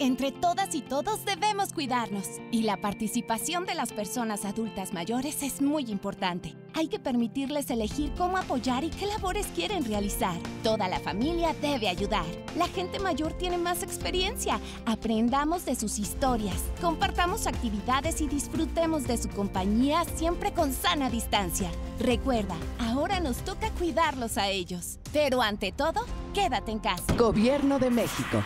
Entre todas y todos debemos cuidarnos. Y la participación de las personas adultas mayores es muy importante. Hay que permitirles elegir cómo apoyar y qué labores quieren realizar. Toda la familia debe ayudar. La gente mayor tiene más experiencia. Aprendamos de sus historias, compartamos actividades y disfrutemos de su compañía siempre con sana distancia. Recuerda, ahora nos toca cuidarlos a ellos. Pero ante todo, quédate en casa. Gobierno de México.